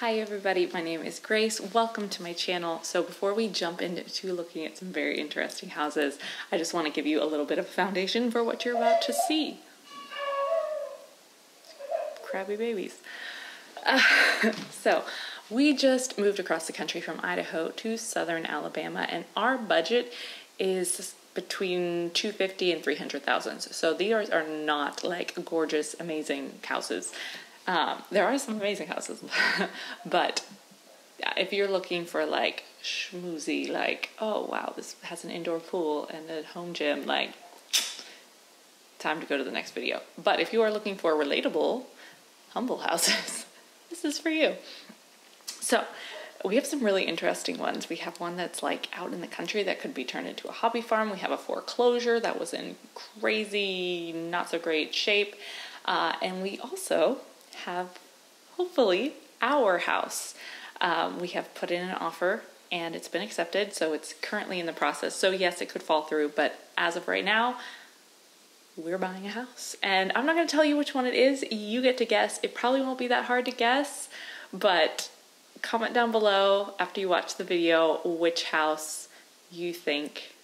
Hi everybody, my name is Grace. Welcome to my channel. So before we jump into looking at some very interesting houses, I just want to give you a little bit of foundation for what you're about to see. Crabby babies. Uh, so we just moved across the country from Idaho to southern Alabama and our budget is between 250 and 300,000. So these are, are not like gorgeous, amazing houses. Um, there are some amazing houses, but if you're looking for like schmoozy, like, oh wow, this has an indoor pool and a home gym, like, time to go to the next video. But if you are looking for relatable, humble houses, this is for you. So, we have some really interesting ones. We have one that's like out in the country that could be turned into a hobby farm. We have a foreclosure that was in crazy, not so great shape. Uh, and we also have hopefully our house. Um, we have put in an offer and it's been accepted, so it's currently in the process. So, yes, it could fall through, but as of right now, we're buying a house. And I'm not going to tell you which one it is. You get to guess. It probably won't be that hard to guess, but comment down below after you watch the video which house you think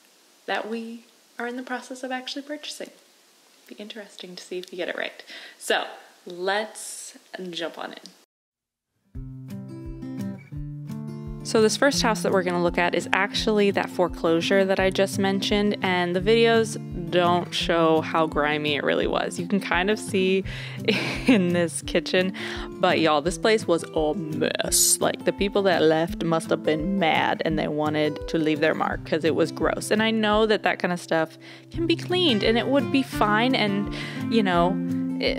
that we are in the process of actually purchasing. Be interesting to see if you get it right. So, let's jump on in. So this first house that we're going to look at is actually that foreclosure that I just mentioned and the videos don't show how grimy it really was. You can kind of see in this kitchen, but y'all, this place was a mess. Like the people that left must have been mad and they wanted to leave their mark because it was gross. And I know that that kind of stuff can be cleaned and it would be fine and, you know,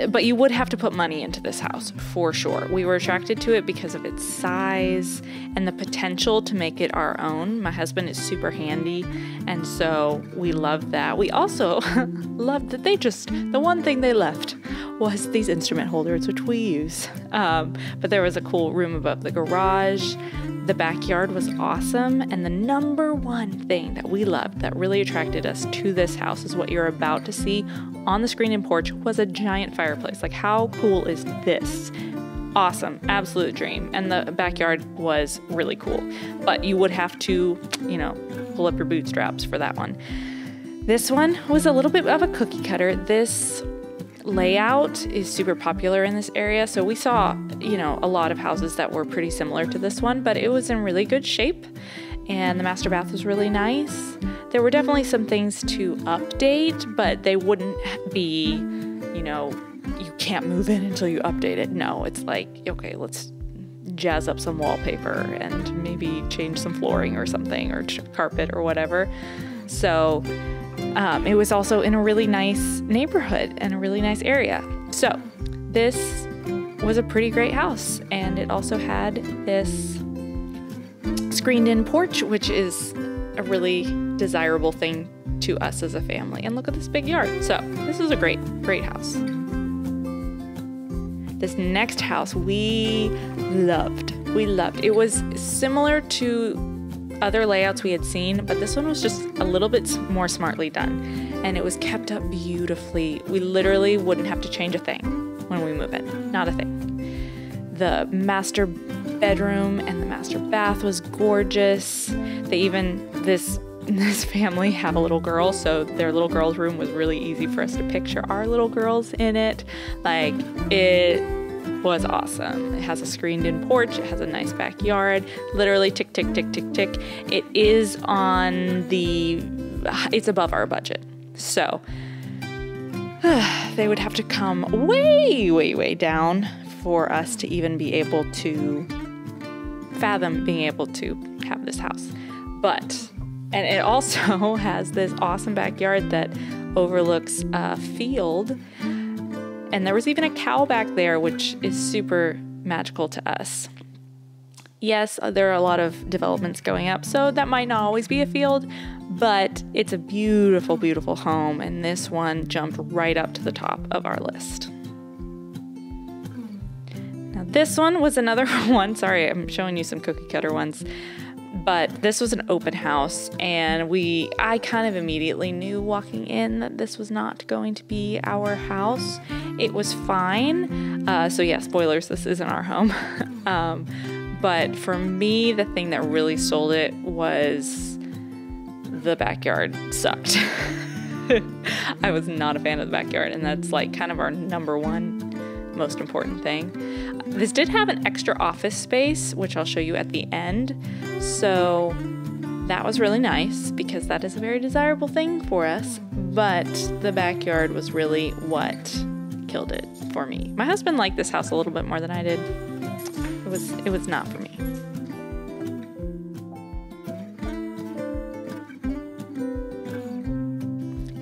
but you would have to put money into this house for sure. We were attracted to it because of its size and the potential to make it our own. My husband is super handy, and so we loved that. We also loved that they just, the one thing they left was these instrument holders, which we use. Um, but there was a cool room above the garage. The backyard was awesome, and the number one thing that we loved that really attracted us to this house is what you're about to see on the screen and porch was a giant fireplace. Like, how cool is this? Awesome, absolute dream. And the backyard was really cool, but you would have to, you know, pull up your bootstraps for that one. This one was a little bit of a cookie cutter. This layout is super popular in this area. So we saw, you know, a lot of houses that were pretty similar to this one, but it was in really good shape and the master bath was really nice. There were definitely some things to update, but they wouldn't be, you know, you can't move in until you update it. No, it's like, okay, let's jazz up some wallpaper and maybe change some flooring or something or carpet or whatever. So, um, it was also in a really nice neighborhood and a really nice area. So, this was a pretty great house, and it also had this screened in porch, which is a really desirable thing to us as a family. And look at this big yard. So, this is a great, great house. This next house we loved. We loved. It was similar to other layouts we had seen, but this one was just a little bit more smartly done. And it was kept up beautifully. We literally wouldn't have to change a thing when we move in. Not a thing. The master bedroom and the master bath was gorgeous. They even, this this family have a little girl, so their little girl's room was really easy for us to picture our little girls in it. Like, it was awesome. It has a screened in porch, it has a nice backyard, literally tick, tick, tick, tick, tick. It is on the, it's above our budget. So they would have to come way, way, way down for us to even be able to fathom being able to have this house. But, and it also has this awesome backyard that overlooks a field and there was even a cow back there, which is super magical to us. Yes, uh, there are a lot of developments going up, so that might not always be a field, but it's a beautiful, beautiful home, and this one jumped right up to the top of our list. Now, this one was another one. Sorry, I'm showing you some cookie cutter ones. But this was an open house and we I kind of immediately knew walking in that this was not going to be our house. It was fine. Uh, so yeah, spoilers, this isn't our home. um, but for me, the thing that really sold it was the backyard sucked. I was not a fan of the backyard, and that's like kind of our number one most important thing. This did have an extra office space, which I'll show you at the end. So that was really nice because that is a very desirable thing for us. But the backyard was really what killed it for me. My husband liked this house a little bit more than I did. It was it was not for me.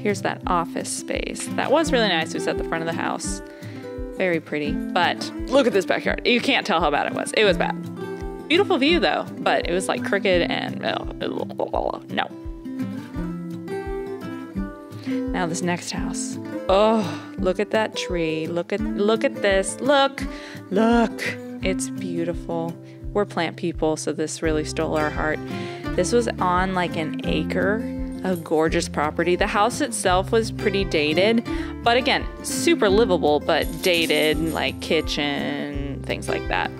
Here's that office space. That was really nice. It was at the front of the house. Very pretty. But look at this backyard. You can't tell how bad it was. It was bad. Beautiful view though, but it was like crooked and no. Now this next house. Oh, look at that tree. Look at look at this. Look. Look. It's beautiful. We're plant people, so this really stole our heart. This was on like an acre a gorgeous property. The house itself was pretty dated, but again, super livable, but dated, like kitchen, things like that.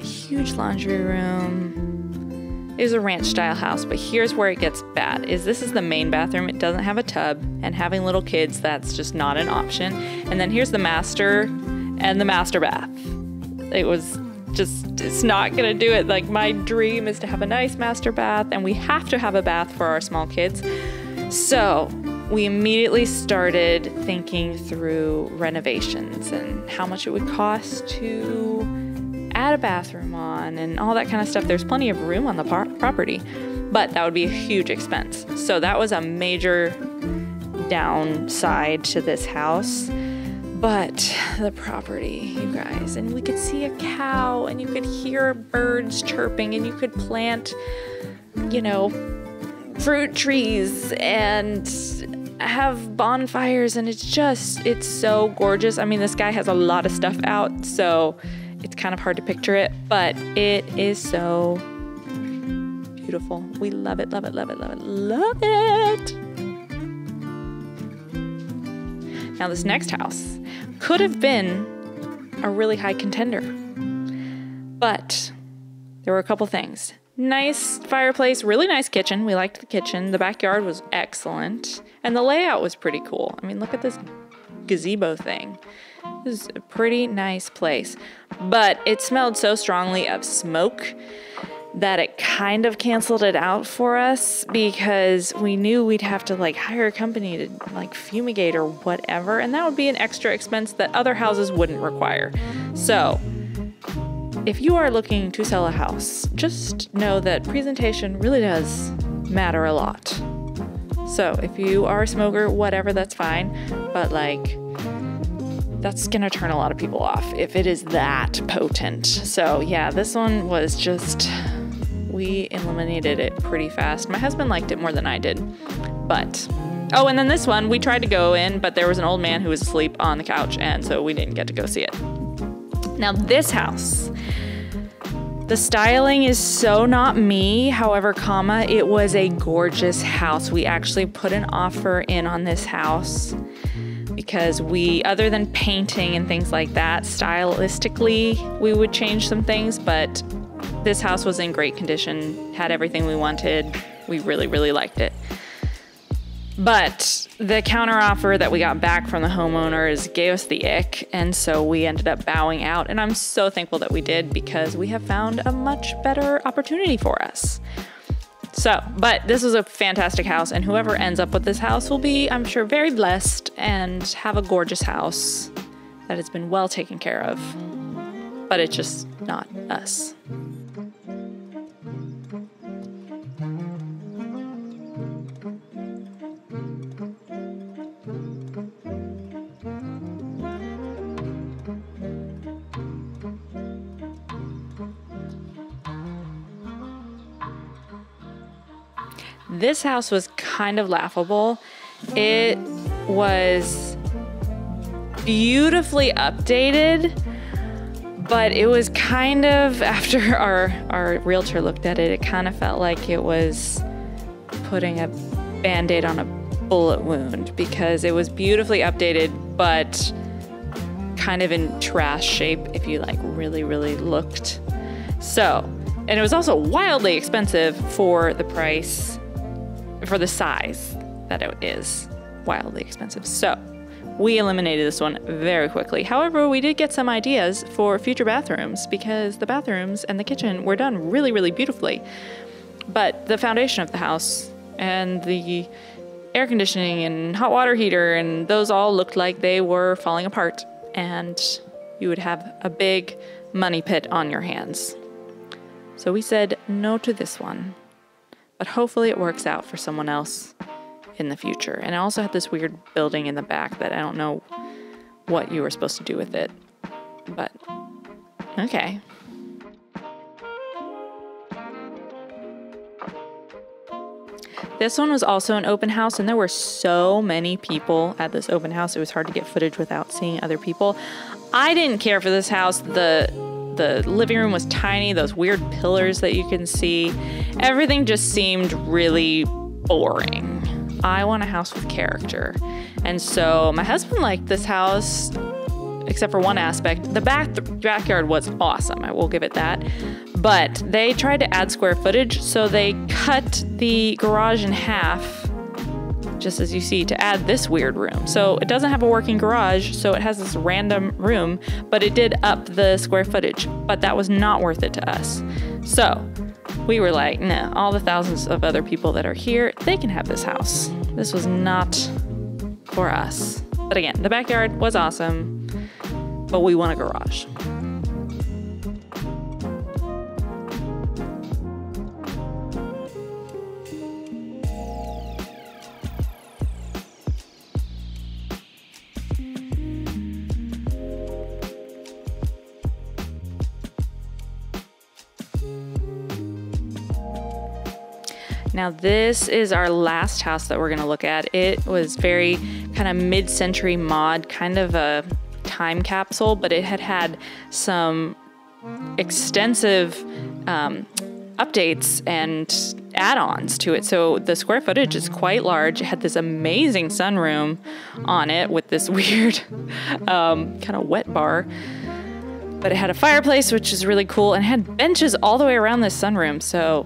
Huge laundry room. It was a ranch style house, but here's where it gets bad. Is this is the main bathroom. It doesn't have a tub, and having little kids, that's just not an option. And then here's the master and the master bath. It was just it's not gonna do it. Like my dream is to have a nice master bath, and we have to have a bath for our small kids. So we immediately started thinking through renovations and how much it would cost to add a bathroom on and all that kind of stuff. There's plenty of room on the par- property, but that would be a huge expense. So that was a major downside to this house. But the property, you guys, and we could see a cow, and you could hear birds chirping, and you could plant, you know, fruit trees and have bonfires, and it's just, it's so gorgeous. I mean, this guy has a lot of stuff out, so it's kind of hard to picture it, but it is so beautiful. We love it, love it, love it, love it, love it. Now, this next house could have been a really high contender. But there were a couple things. Nice fireplace, really nice kitchen. We liked the kitchen. The backyard was excellent. And the layout was pretty cool. I mean, look at this gazebo thing. This is a pretty nice place. But it smelled so strongly of smoke that it kind of canceled it out for us because we knew we'd have to like hire a company to like fumigate or whatever, and that would be an extra expense that other houses wouldn't require. So, if you are looking to sell a house, just know that presentation really does matter a lot. So, if you are a smoker, whatever, that's fine, but like, that's gonna turn a lot of people off if it is that potent. So, yeah, this one was just we eliminated it pretty fast. My husband liked it more than I did. But, oh, and then this one, we tried to go in, but there was an old man who was asleep on the couch, and so we didn't get to go see it. Now, this house, the styling is so not me. However, comma, it was a gorgeous house. We actually put an offer in on this house because we, other than painting and things like that, stylistically, we would change some things, but this house was in great condition, had everything we wanted. We really, really liked it. But the counteroffer that we got back from the homeowners gave us the ick, and so we ended up bowing out. And I'm so thankful that we did because we have found a much better opportunity for us. So, but this was a fantastic house, and whoever ends up with this house will be, I'm sure, very blessed and have a gorgeous house that has been well taken care of. But it's just not us. This house was kind of laughable. It was beautifully updated, but it was kind of after our our realtor looked at it, it kind of felt like it was putting a band-aid on a bullet wound because it was beautifully updated, but kind of in trash shape if you like really, really looked. So, and it was also wildly expensive for the price, for the size that it is. Wildly expensive. So, we eliminated this one very quickly. However, we did get some ideas for future bathrooms because the bathrooms and the kitchen were done really, really beautifully. But the foundation of the house and the air conditioning and hot water heater and those all looked like they were falling apart and you would have a big money pit on your hands. So we said no to this one. But hopefully it works out for someone else in the future. And I also had this weird building in the back that I don't know what you were supposed to do with it. But okay. This one was also an open house, and there were so many people at this open house. It was hard to get footage without seeing other people. I didn't care for this house. The the living room was tiny, those weird pillars that you can see. Everything just seemed really boring. I want a house with character. And so my husband liked this house, except for one aspect. The back backyard was awesome. I will give it that. But they tried to add square footage, so they cut the garage in half just as you see, to add this weird room. So it doesn't have a working garage, so it has this random room, but it did up the square footage. But that was not worth it to us. So we were like, nah, all the thousands of other people that are here, they can have this house. This was not for us. But again, the backyard was awesome, but we want a garage. Now, this is our last house that we're going to look at. It was very kind of mid century mod, kind of a time capsule, but it had had some extensive um, updates and add ons to it. So the square footage is quite large. It had this amazing sunroom on it with this weird um, kind of wet bar. But it had a fireplace, which is really cool, and had benches all the way around this sunroom. So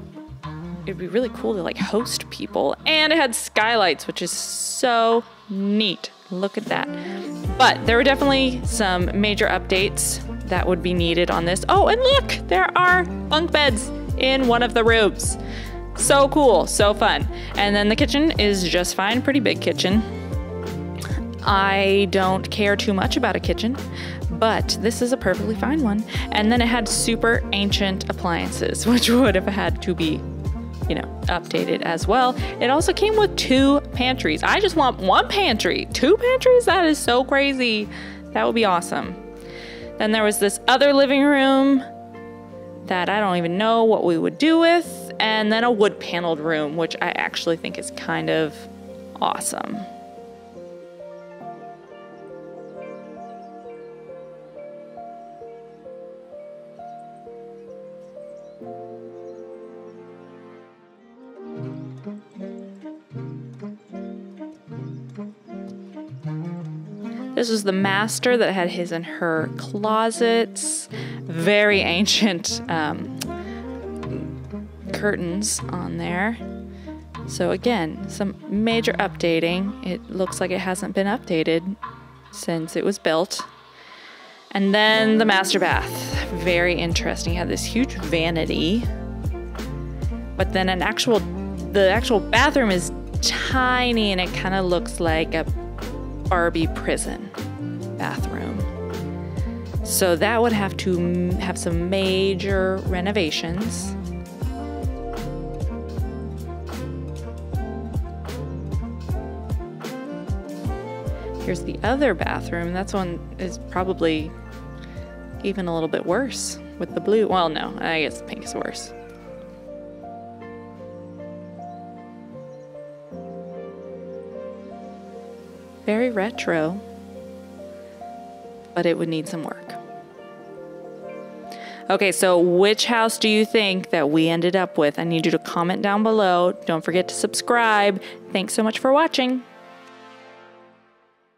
it'd be really cool to like host people. And it had skylights, which is so neat. Look at that. But there were definitely some major updates that would be needed on this. Oh, and look, there are bunk beds in one of the rooms. So cool, so fun. And then the kitchen is just fine, pretty big kitchen. I don't care too much about a kitchen, but this is a perfectly fine one. And then it had super ancient appliances, which would have had to be you know, updated as well. It also came with two pantries. I just want one pantry. Two pantries? That is so crazy. That would be awesome. Then there was this other living room that I don't even know what we would do with, and then a wood paneled room, which I actually think is kind of awesome. This was the master that had his and her closets, very ancient um, curtains on there. So, again, some major updating. It looks like it hasn't been updated since it was built. And then the master bath. Very interesting. Had this huge vanity. But then an actual the actual bathroom is tiny and it kind of looks like a Barbie prison bathroom. So that would have to have some major renovations. Here's the other bathroom. That's one is probably even a little bit worse with the blue. Well, no, I guess the pink is worse. Very retro, but it would need some work. Okay, so which house do you think that we ended up with? I need you to comment down below. Don't forget to subscribe. Thanks so much for watching.